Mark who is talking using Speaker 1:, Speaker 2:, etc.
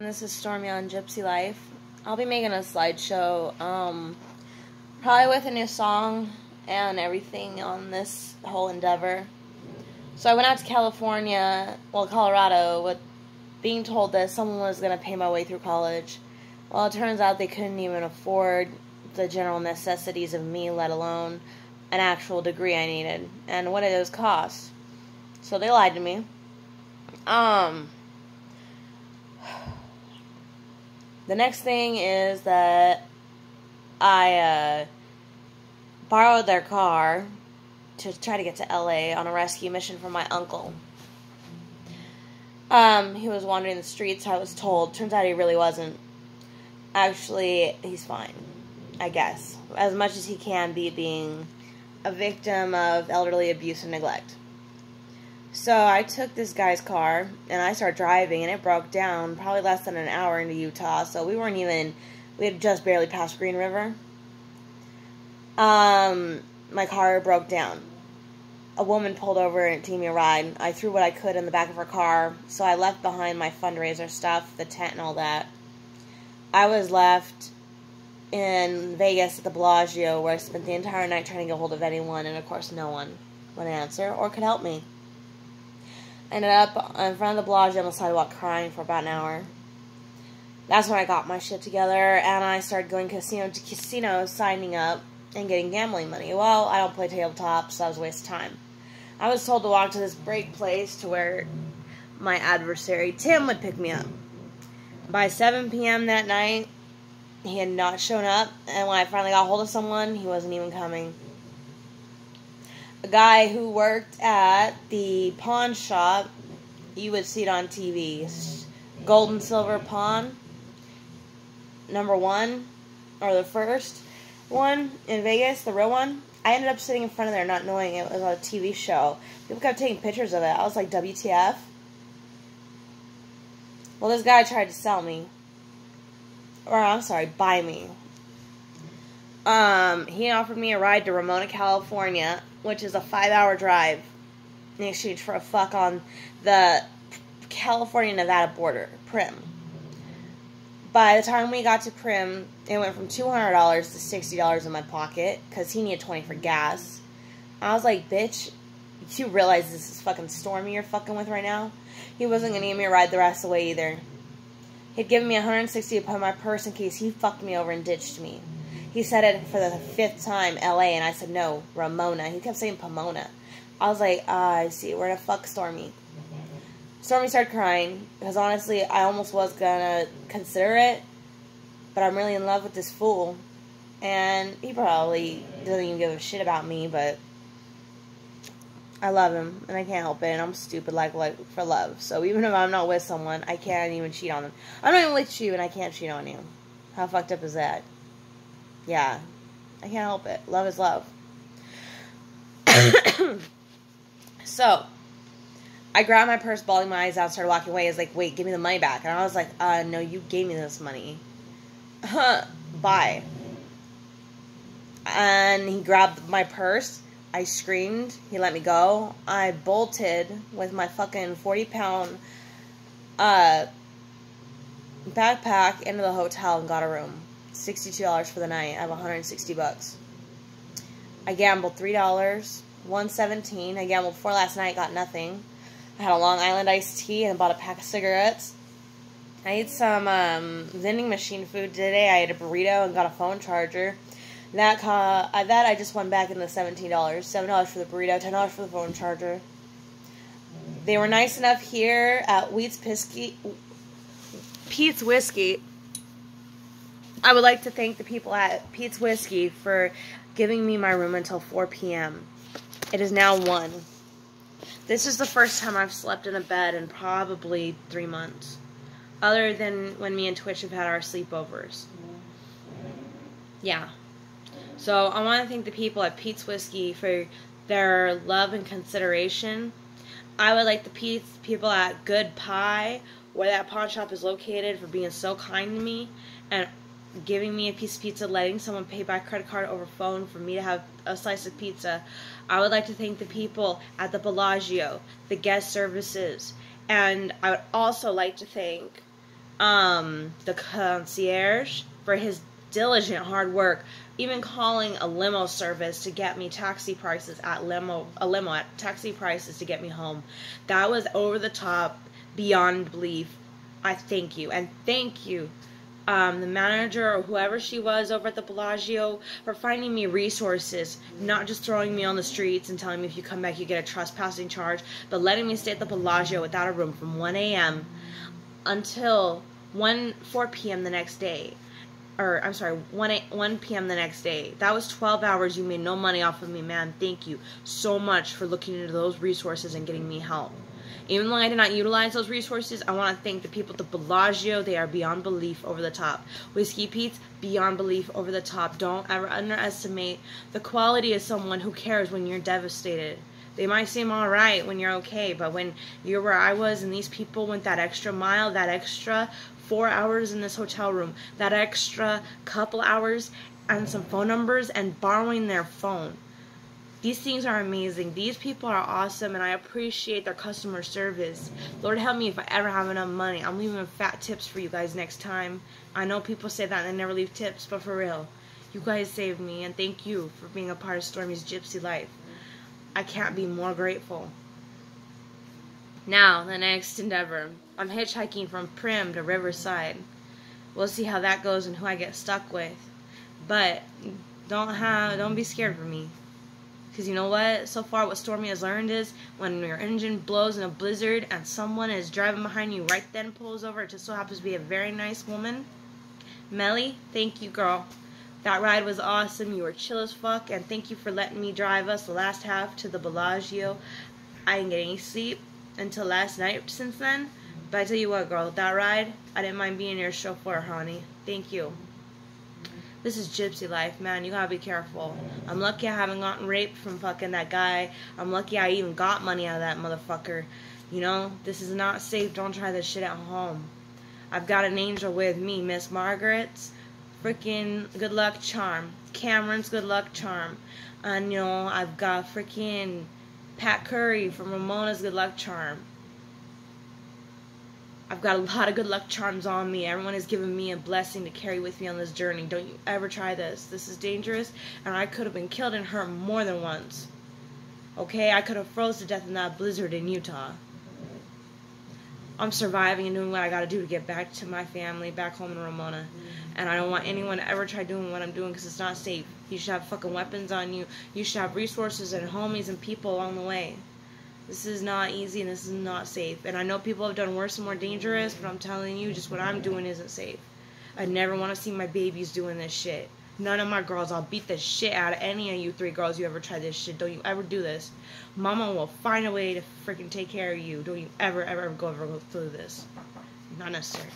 Speaker 1: This is Stormye on Gypsy Life. I'll be making a slideshow, um, probably with a new song and everything on this whole endeavor. So I went out to California, well, Colorado, with being told that someone was going to pay my way through college. Well, it turns out they couldn't even afford the general necessities of me, let alone an actual degree I needed, and what it was cost. So they lied to me. Um, The next thing is that I uh, borrowed their car to try to get to LA on a rescue mission from my uncle. Um, he was wandering the streets, I was told. Turns out he really wasn't. Actually, he's fine, I guess. As much as he can be being a victim of elderly abuse and neglect. So I took this guy's car and I started driving and it broke down probably less than an hour into Utah. So we weren't even, we had just barely passed Green River. Um, my car broke down. A woman pulled over and gave me a ride. I threw what I could in the back of her car, so I left behind my fundraiser stuff, the tent and all that. I was left in Vegas at the Bellagio where I spent the entire night trying to get hold of anyone, and of course, no one would answer or could help me ended up in front of the Bellagio on the sidewalk crying for about an hour. That's when I got my shit together and I started going casino to casino, signing up and getting gambling money. Well, I don't play tabletop, so that was a waste of time. I was told to walk to this break place to where my adversary Tim would pick me up. By 7 p.m. that night, he had not shown up, and when I finally got hold of someone, he wasn't even coming a guy who worked at the pawn shop. You would see it on TV. Gold and silver pawn. Number one, or the first one in Vegas, the real one. I ended up sitting in front of there not knowing it was a TV show. People kept taking pictures of it. I was like, WTF? Well, this guy tried to sell me. Or, I'm sorry, buy me. Um, he offered me a ride to Ramona, California which is a five hour drive in exchange for a fuck on the California Nevada border, Prim. By the time we got to Prim, it went from $200 to $60 in my pocket because he needed 20 for gas. I was like, bitch, you realize this is fucking Stormye you're fucking with right now? He wasn't going to give me a ride the rest of the way either. He'd given me 160 to put in my purse in case he fucked me over and ditched me. He said it for the fifth time, L.A., and I said, no, Ramona. He kept saying Pomona. I was like, ah, I see. Where the fuck Stormye? Stormye started crying, because honestly, I almost was gonna consider it, but I'm really in love with this fool. And he probably doesn't even give a shit about me, but I love him, and I can't help it, and I'm stupid like like for love. So even if I'm not with someone, I can't even cheat on them. I'm not even with you, and I can't cheat on you. How fucked up is that? Yeah. I can't help it. Love is love. so, I grabbed my purse, bawling my eyes out, started walking away. He's like, wait, give me the money back. And I was like, uh, no, you gave me this money. Huh, bye. And he grabbed my purse. I screamed. He let me go. I bolted with my fucking 40 pound uh, backpack into the hotel and got a room. $62 for the night. I have 160 bucks. I gambled $3, 117. I gambled four last night, got nothing. I had a Long Island iced tea and bought a pack of cigarettes. I ate some um, vending machine food today. I ate a burrito and got a phone charger. That uh, that I just won back in the seventeen dollars. Seven dollars for the burrito, ten dollars for the phone charger. They were nice enough here at Wheat's Pisky, Pete's Whiskey I would like to thank the people at Pete's Whiskey for giving me my room until 4 p.m. It is now 1. This is the first time I've slept in a bed in probably three months. Other than when me and Twitch have had our sleepovers. Yeah. So I want to thank the people at Pete's Whiskey for their love and consideration. I would like the Pete's people at Good Pie, where that pawn shop is located, for being so kind to me. And giving me a piece of pizza, letting someone pay by credit card over phone for me to have a slice of pizza. I would like to thank the people at the Bellagio, the guest services, and I would also like to thank um, the concierge for his diligent hard work, even calling a limo service to get me taxi prices at limo a limo at taxi prices to get me home. That was over the top, beyond belief. I thank you and thank you. Um, the manager or whoever she was over at the Bellagio for finding me resources, not just throwing me on the streets and telling me if you come back you get a trespassing charge, but letting me stay at the Bellagio without a room from 1 a.m. until 1 4 p.m. the next day or I'm sorry, 1 8, 1 p.m. the next day. That was 12 hours. You made no money off of me, man. Thank you so much for looking into those resources and getting me help. Even though I did not utilize those resources, I want to thank the people at the Bellagio. They are beyond belief over the top. Whiskey Pete's beyond belief over the top. Don't ever underestimate the quality of someone who cares when you're devastated. They might seem all right when you're okay, but when you're where I was and these people went that extra mile, that extra four hours in this hotel room, that extra couple hours and some phone numbers and borrowing their phone. These things are amazing. These people are awesome, and I appreciate their customer service. Lord help me if I ever have enough money. I'm leaving fat tips for you guys next time. I know people say that and they never leave tips, but for real, you guys saved me, and thank you for being a part of Stormye's gypsy life. I can't be more grateful. Now, the next endeavor. I'm hitchhiking from Prim to Riverside. We'll see how that goes and who I get stuck with. But don't have don't be scared for me. Cause you know what? So far, what Stormye has learned is when your engine blows in a blizzard and someone is driving behind you, right then pulls over. It just so happens to be a very nice woman. Melly, thank you, girl. That ride was awesome. You were chill as fuck, and thank you for letting me drive us the last half to the Bellagio. I didn't get any sleep until last night since then. But I tell you what, girl, that ride, I didn't mind being your chauffeur, honey. Thank you. This is gypsy life, man. You gotta be careful. I'm lucky I haven't gotten raped from fucking that guy. I'm lucky I even got money out of that motherfucker. You know, this is not safe. Don't try this shit at home. I've got an angel with me, Miss Margaret's freaking good luck charm. Cameron's good luck charm. And, you know, I've got freaking Pat Curry from Ramona's Good Luck Charm. I've got a lot of good luck charms on me. Everyone has given me a blessing to carry with me on this journey. Don't you ever try this. This is dangerous, and I could have been killed and hurt more than once. Okay, I could have froze to death in that blizzard in Utah. I'm surviving and doing what I gotta do to get back to my family, back home in Ramona. And I don't want anyone to ever try doing what I'm doing because it's not safe. You should have fucking weapons on you. You should have resources and homies and people along the way. This is not easy and this is not safe. And I know people have done worse and more dangerous, but I'm telling you, just what I'm doing isn't safe. I never want to see my babies doing this shit. None of my girls. I'll beat the shit out of any of you three girls you ever try this shit. Don't you ever do this. Mama will find a way to freaking take care of you. Don't you ever, ever, ever go, ever go through this. Not necessary.